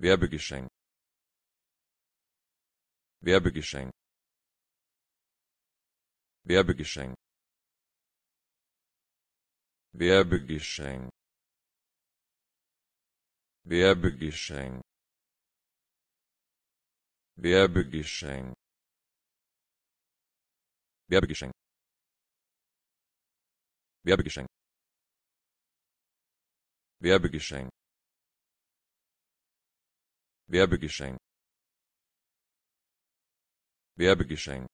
Werbegeschenk. Werbegeschenk. Werbegeschenk. Werbegeschenk. Werbegeschenk. Werbegeschenk. Werbegeschenk. Werbegeschenk. Werbegeschenk werbegeschenk. Werbegeschenk.